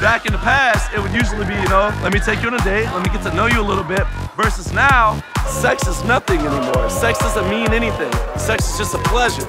back in the past, it would usually be, you know, let me take you on a date, let me get to know you a little bit, versus now, sex is nothing anymore. Sex doesn't mean anything. Sex is just a pleasure.